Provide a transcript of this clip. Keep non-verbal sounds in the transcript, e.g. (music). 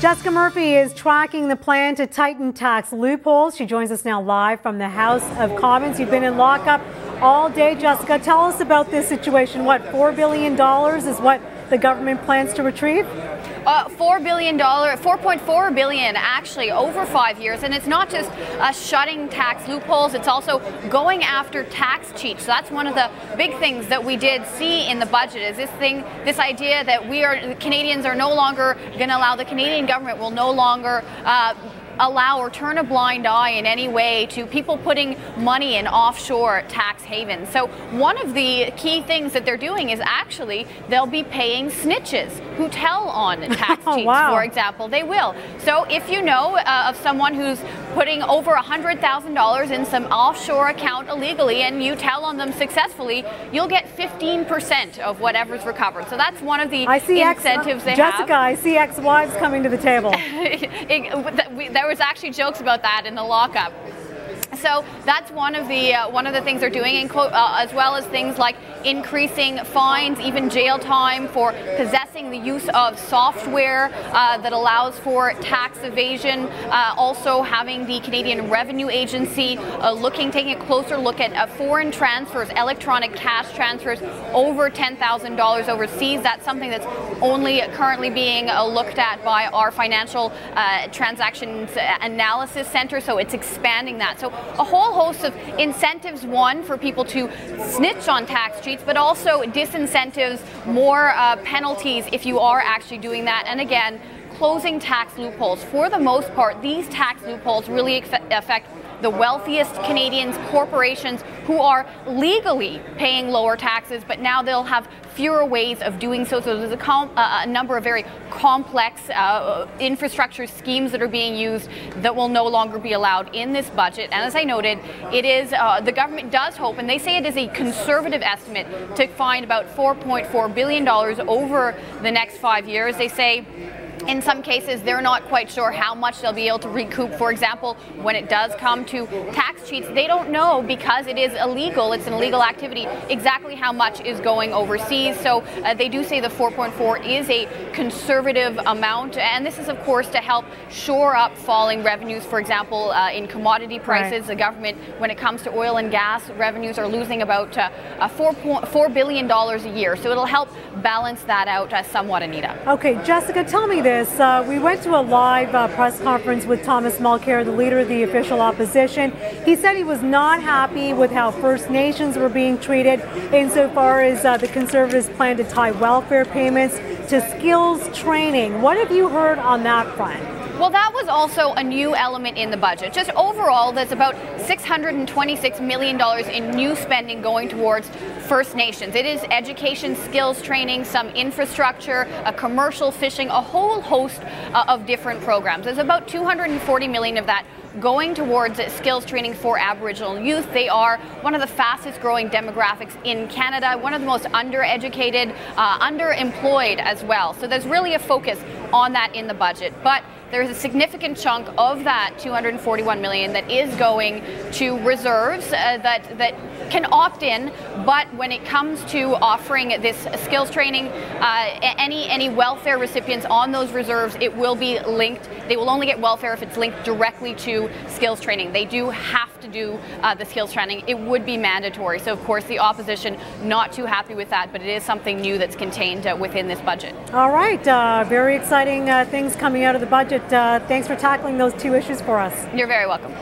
Jessica Murphy is tracking the plan to tighten tax loopholes. She joins us now live from the House of Commons. You've been in lockup all day, Jessica. Tell us about this situation. What, $4 billion is what the government plans to retrieve? Uh, $4 billion, 4.4 billion actually over five years. And it's not just uh, shutting tax loopholes, it's also going after tax cheats. So that's one of the big things that we did see in the budget is this thing, this idea that we are, Canadians are no longer going to allow, the Canadian government will no longer uh, allow or turn a blind eye in any way to people putting money in offshore tax havens. So one of the key things that they're doing is actually they'll be paying snitches who tell on (laughs) tax oh, cheats, wow. for example. They will. So if you know uh, of someone who's putting over $100,000 in some offshore account illegally and you tell on them successfully, you'll get 15% of whatever's recovered. So that's one of the I see incentives ex, they Jessica, have. Jessica, I see ex-wives coming to the table. (laughs) it, there was actually jokes about that in the lockup. So that's one of the uh, one of the things they're doing, and, uh, as well as things like increasing fines, even jail time for the use of software uh, that allows for tax evasion. Uh, also, having the Canadian Revenue Agency uh, looking, taking a closer look at uh, foreign transfers, electronic cash transfers over $10,000 overseas. That's something that's only currently being looked at by our Financial Transactions Analysis Center. So it's expanding that. So a whole host of incentives, one, for people to snitch on tax cheats, but also disincentives, more uh, penalties if you are actually doing that. And again, closing tax loopholes. For the most part, these tax loopholes really affect the wealthiest Canadians, corporations who are legally paying lower taxes, but now they'll have fewer ways of doing so. So there's a, com- uh, a number of very complex uh, infrastructure schemes that are being used that will no longer be allowed in this budget. And as I noted, it is uh, the government does hope, and they say it is a conservative estimate to find about 4.4 billion dollars over the next five years. They say in some cases, they're not quite sure how much they'll be able to recoup. For example, when it does come to tax cheats, they don't know because it is illegal, it's an illegal activity, exactly how much is going overseas. So uh, they do say the 4.4 is a conservative amount. And this is, of course, to help shore up falling revenues. For example, uh, in commodity prices, right. the government, when it comes to oil and gas, revenues are losing about uh, $4, billion a year. So it'll help balance that out uh, somewhat, Anita. Okay, Jessica, tell me this this. Uh, we went to a live uh, press conference with Thomas Mulcair, the leader of the official opposition. He said he was not happy with how First Nations were being treated insofar as uh, the Conservatives plan to tie welfare payments to skills training. What have you heard on that front? Well, that was also a new element in the budget. Just overall, there's about $626 million in new spending going towards First Nations. It is education, skills training, some infrastructure, a commercial fishing, a whole host uh, of different programs. There's about 240 million of that going towards skills training for Aboriginal youth. They are one of the fastest growing demographics in Canada, one of the most undereducated, uh, underemployed as well. So there's really a focus on that in the budget. But there's a significant chunk of that 241 million that is going to reserves uh, that that can opt in, but when it comes to offering this skills training, uh, any any welfare recipients on those reserves, it will be linked. They will only get welfare if it's linked directly to skills training. They do have to do uh, the skills training. It would be mandatory. So of course the opposition not too happy with that, but it is something new that's contained uh, within this budget. All right, uh, very exciting uh, things coming out of the budget. Uh, thanks for tackling those two issues for us. You're very welcome.